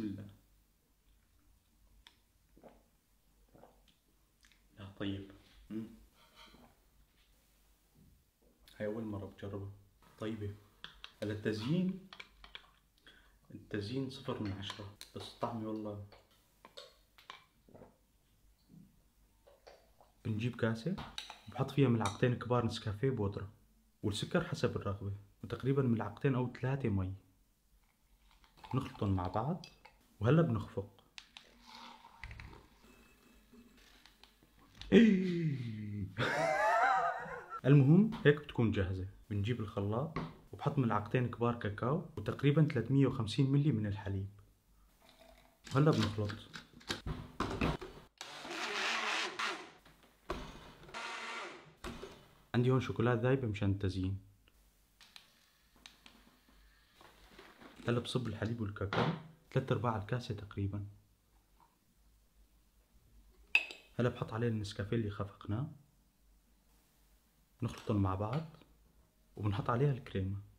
بسم الله. لا طيب. مم. هاي أول مرة بجربها. طيبة. هلا التزيين التزيين صفر من عشرة بس طعمي والله. بنجيب كاسة بحط فيها ملعقتين كبار نسكافيه بودرة والسكر حسب الرغبة وتقريبا ملعقتين أو ثلاثة مي. نخلطهم مع بعض. وهلا بنخفق. المهم هيك بتكون جاهزة. بنجيب الخلاط وبحط ملعقتين كبار كاكاو وتقريبا 350 ملي من الحليب. وهلا بنخلط. عندي هون شوكولات ذايبة مشان التزيين. هلا بصب الحليب والكاكاو. ثلاث أرباع الكاسة تقريبا. هلا بحط عليه النسكافيه اللي خفقناه. نخلطهم مع بعض وبنحط عليها الكريمة.